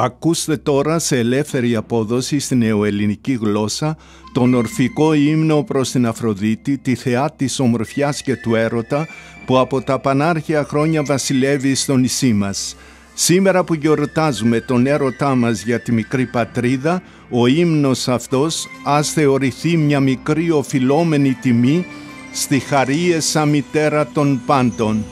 Ακούστε τώρα σε ελεύθερη απόδοση στην νεοελληνική γλώσσα τον ορφικό ύμνο προς την Αφροδίτη, τη θεά της ομορφιάς και του έρωτα, που από τα πανάρχια χρόνια βασιλεύει στο νησί μας. Σήμερα που γιορτάζουμε τον έρωτά μας για τη μικρή πατρίδα, ο ύμνος αυτός ας θεωρηθεί μια μικρή οφειλόμενη τιμή στη χαρίεσα μητέρα των πάντων.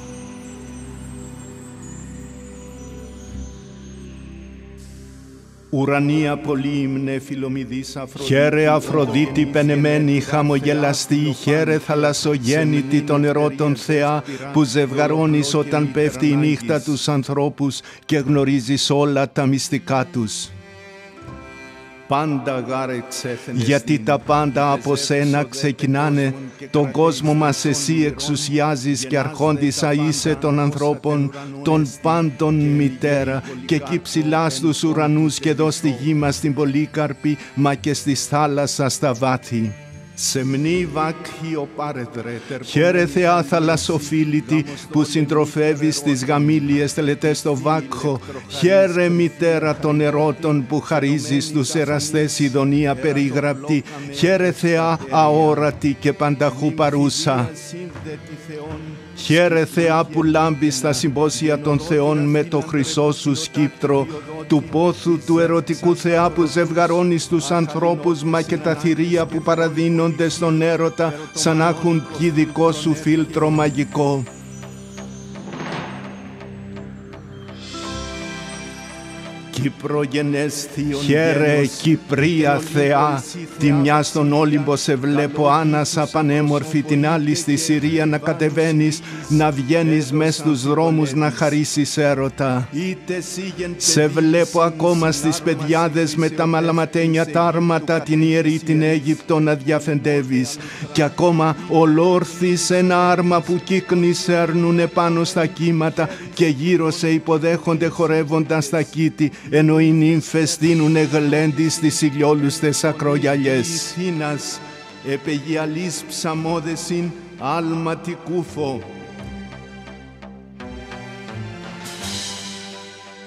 Ουρανία πολύυμνε φιλομηδής Αφροδίτη Χαίρε Αφροδίτη πενεμένη χαμογελαστή Χαίρε θαλασσογέννητη των ερώτων Θεά Που ζευγαρώνεις όταν πέφτει η νύχτα τους ανθρώπους Και γνωρίζεις όλα τα μυστικά τους. πάντα γιατί τα πάντα από σένα ξεκινάνε. Τον κόσμο μας εσύ εξουσιάζεις και αρχόντισα είσαι των ανθρώπων, των πάντων μητέρα και εκεί ψηλά στους ουρανούς και εδώ στη γη μας την Πολύκαρπη, μα και στη θάλασσα στα βάθη. Σεμνή βάκχιο πάρετρε. Χαίρε Θεά θαλασσοφίλητη που συντροφεύει στις γαμήλιες τελετές στο βάκχο. Χαίρε μητέρα των ερώτων που χαρίζεις στους εραστές ειδονία περιγραπτή. Χαίρε Θεά αόρατη και πανταχού παρούσα. Χαίρε Θεά που λάμπεις στα συμπόσια των Θεών με το χρυσό σου σκύπτρο του πόθου του ερωτικού Θεά που ζευγαρώνεις στους ανθρώπους μα και τα θηρία που παραδίνονται στον έρωτα σαν να έχουν κι δικό σου φίλτρο μαγικό. Κύπρο γενέσθιον Χαίρε Κυπρία Θεά Τη μιας στον Όλυμπο σε βλέπω άνασα πανέμορφη Την άλλη στη Συρία να κατεβαίνεις Να βγαίνεις μες στους δρόμους να χαρίσεις έρωτα. Σε βλέπω ακόμα στις παιδιάδες Με τα μαλαματένια τάρματα Την ιερή την Αίγυπτο να διαφεντεύεις. Και ακόμα ολόρθεις ένα άρμα που κύκνη σέρνουνε πάνω στα κύματα Και γύρω σε υποδέχονται χορεύοντας τα κήτη ενώ οι νύμφες δίνουνε γλέντι στις ηλιόλουστες ακρογιαλιές. Θήνας επεγιαλής ψαμόδεσιν άλματι κούφο.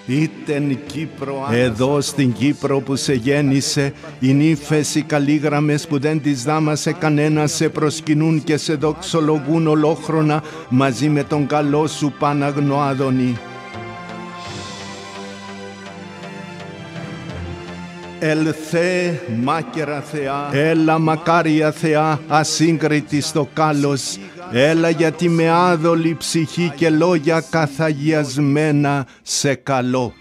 Ήτεν Κύπρο Εδώ στην Κύπρο που σε γέννησε Οι νύφες οι καλήγραμμες που δεν τις δάμασε κανένα Σε προσκυνούν και σε δοξολογούν ολόχρονα Μαζί με τον καλό σου Παναγνοάδονη Ελθέ μάκερα Θεά, έλα μακάρια Θεά, ασύγκριτη στο κάλος, έλα γιατί με άδολη ψυχή και λόγια καθαγιασμένα σε καλό.